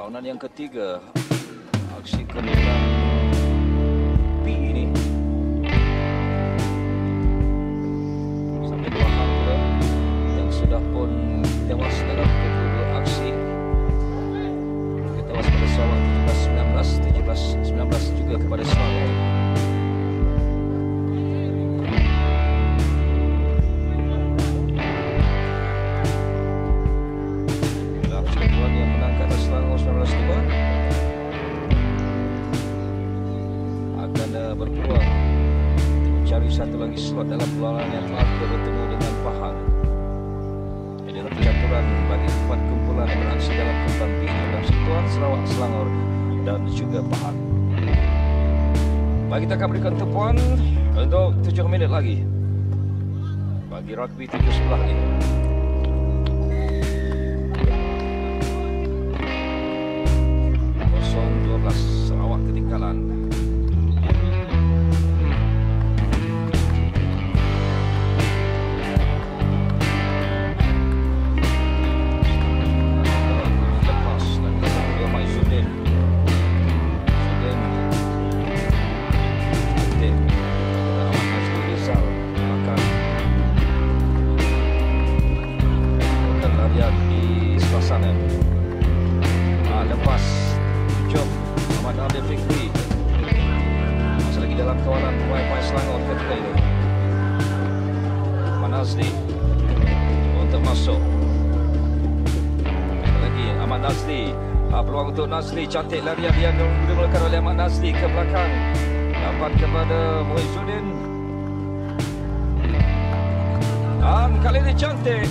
Perlawanan yang ketiga. Aksi kemudian P ini. Sampai dua pula yang sudah pun tewas dalam mencari satu lagi slot dalam perlawanan yang terakhir bertemu dengan Pahang. Jadi dalam percaturan bagi empat kumpulan yang beraksi dalam kembang B dalam Situan, Sarawak, Selangor dan juga Pahang. Baik kita akan berikan tumpuan untuk tujuh minit lagi bagi rugby tujuh sebelah ini. 0-12 Sarawak ketinggalan Nabil Fikri Masih lagi dalam kawalan Wi-Fi Selangor ketika itu Ahmad Nazri Untuk masuk Lagi Ahmad Nazri ah, Peluang untuk Nazri Cantik larian yang dimulakan oleh Ahmad Nazri ke belakang. Dapat kepada Muhyiddin Dan kali ini cantik.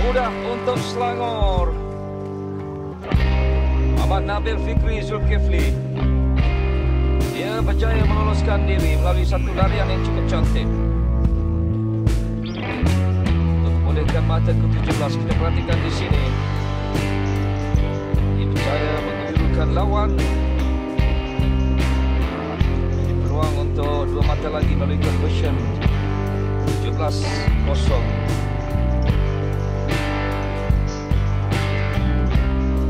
Mudah untuk Selangor Nabil Fikri Zulkifli. Dia berjaya meloloskan diri melalui satu larian yang cukup cantik. Untuk memulihkan mata ke-17, kita perhatikan di sini. Dia berjaya mengelirukan lawan. Jadi peluang untuk dua mata lagi melalui conversion 17-0.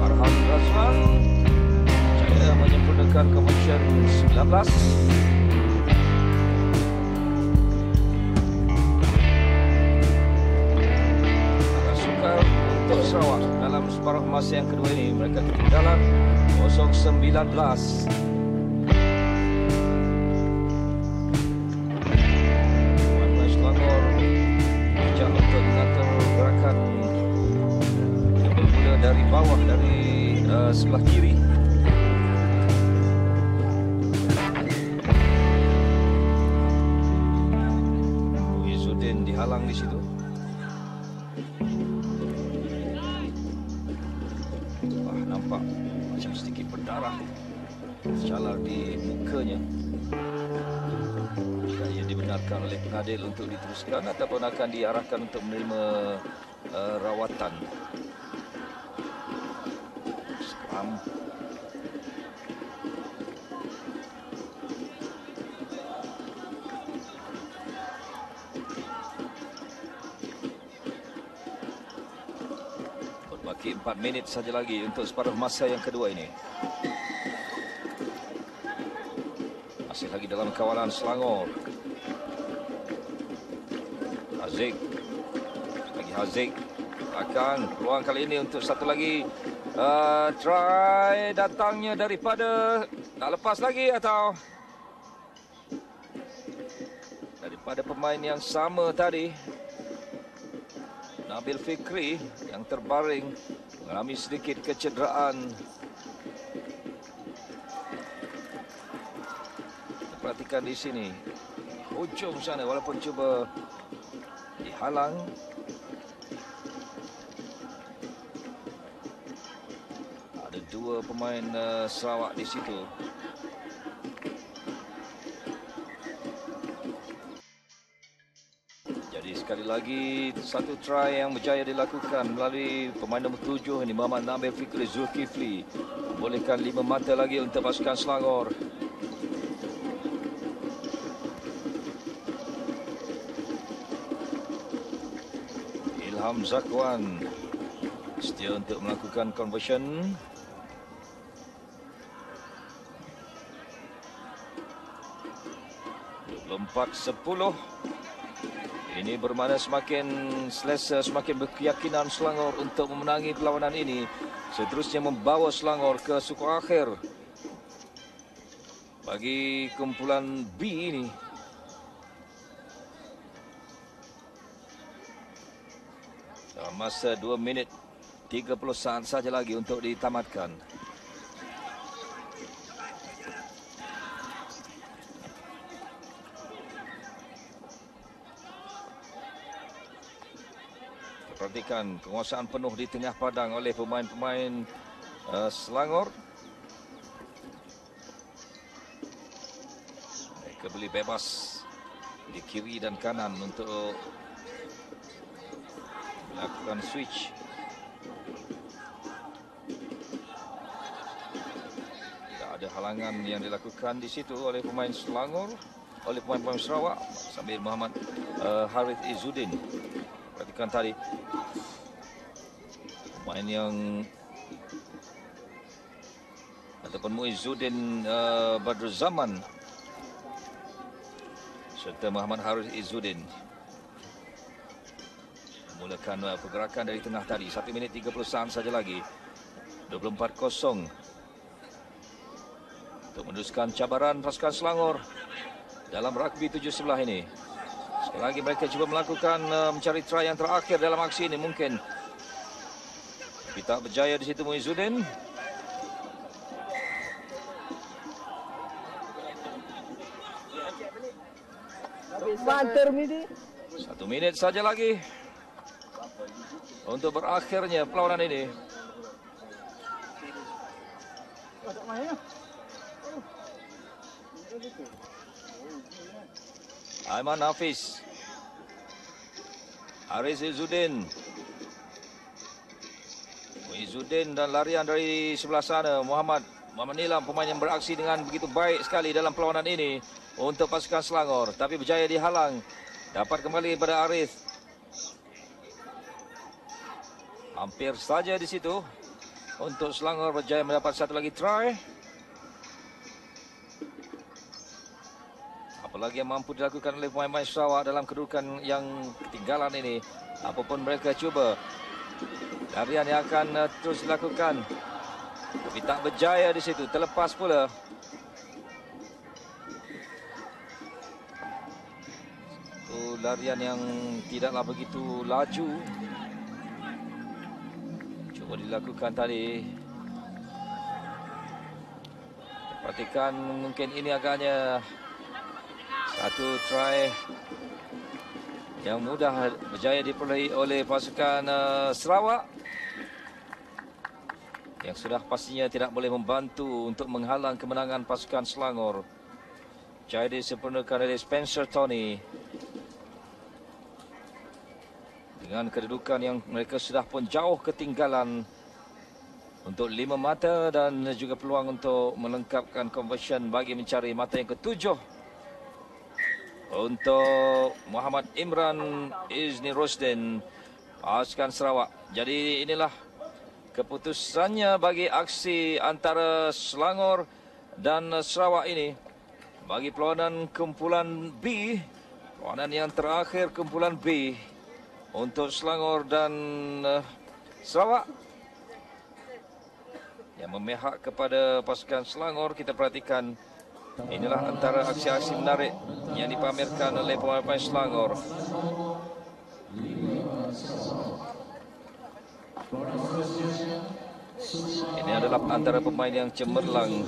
Farhan Razwan saya menyempurnakan conversion 19 Agak sukar untuk Sarawak. Dalam separuh masa yang kedua ini mereka ketinggalan 0-19 Warna Selangor bijak untuk mengatur gerakan yang bermula dari bawah dari uh, sebelah kiri Dihalang di situ. Wah, nampak macam sedikit berdarah Calar di mukanya. Ia dibenarkan oleh pengadil untuk diteruskan Ataupun akan diarahkan untuk menerima uh, rawatan. Scrum Berbaki 4 minit saja lagi untuk separuh masa yang kedua ini. Masih lagi dalam kawalan Selangor. Haziq. Lagi Haziq. Akan peluang kali ini untuk satu lagi. Uh, try datangnya daripada... Tak lepas lagi atau... Daripada pemain yang sama tadi. Nabil Fikri yang terbaring mengalami sedikit kecederaan. Perhatikan di sini. Hujung sana walaupun cuba dihalang. Ada dua pemain uh, Sarawak di situ. sekali lagi satu try yang berjaya dilakukan melalui pemain nombor tujuh ini Muhammad Nabil Fikri Zulkifli. Bolehkan lima mata lagi untuk pasukan Selangor. Ilham Zakwan setia untuk melakukan conversion. Lompat 10 ini bermakna semakin selesa, semakin berkeyakinan Selangor untuk memenangi perlawanan ini. Seterusnya membawa Selangor ke suku akhir. Bagi kumpulan B ini. Dalam masa 2 minit 30 saat saja lagi untuk ditamatkan. Perhatikan penguasaan penuh di tengah padang oleh pemain-pemain uh, Selangor. Mereka beli bebas di kiri dan kanan untuk melakukan switch. Tidak ada halangan yang dilakukan di situ oleh pemain Selangor, oleh pemain-pemain Sarawak sambil Muhammad uh, Harith Izzuddin. Perhatikan tadi pemain yang ataupun Muizzuddin uh, Badrul Zaman serta Muhammad Harus Izzuddin mulakan uh, pergerakan dari tengah tadi. 1 minit 30 saat saja lagi. 24-0 untuk meneruskan cabaran pasukan Selangor dalam rugby tujuh sebelah ini. Sekali lagi mereka cuba melakukan uh, mencari try yang terakhir dalam aksi ini. Mungkin tapi tak berjaya di situ Muizzuddin. Satu minit saja lagi untuk berakhirnya perlawanan ini. Aiman Hafiz. Aris Izzuddin. Izzuddin dan larian dari sebelah sana. Muhammad Muhammad Nilam pemain yang beraksi dengan begitu baik sekali dalam perlawanan ini untuk pasukan Selangor. Tapi berjaya dihalang. Dapat kembali pada Arif. Hampir saja di situ untuk Selangor berjaya mendapat satu lagi try. Apalagi yang mampu dilakukan oleh pemain-pemain Sarawak dalam kedudukan yang ketinggalan ini? Apapun mereka cuba Larian yang akan uh, terus dilakukan. Tapi tak berjaya di situ. Terlepas pula. Itu larian yang tidaklah begitu laju. Cuba dilakukan tadi. Perhatikan mungkin ini agaknya satu try yang mudah berjaya diperolehi oleh pasukan uh, Sarawak yang sudah pastinya tidak boleh membantu untuk menghalang kemenangan pasukan Selangor. Jadi disempurnakan oleh Spencer Tony. Dengan kedudukan yang mereka sudah pun jauh ketinggalan untuk lima mata dan juga peluang untuk melengkapkan conversion bagi mencari mata yang ketujuh untuk Muhammad Imran Izni Rosden pasukan Sarawak. Jadi inilah keputusannya bagi aksi antara Selangor dan Sarawak ini bagi perlawanan kumpulan B perlawanan yang terakhir kumpulan B untuk Selangor dan uh, Sarawak yang memihak kepada pasukan Selangor kita perhatikan inilah antara aksi-aksi menarik yang dipamerkan oleh pemain-pemain Selangor ini adalah antara pemain yang cemerlang.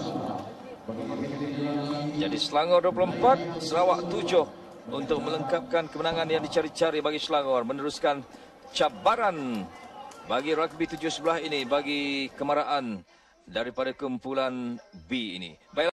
Jadi Selangor 24, Sarawak 7 untuk melengkapkan kemenangan yang dicari-cari bagi Selangor meneruskan cabaran bagi rugby tujuh sebelah ini bagi kemaraan daripada kumpulan B ini. Baiklah.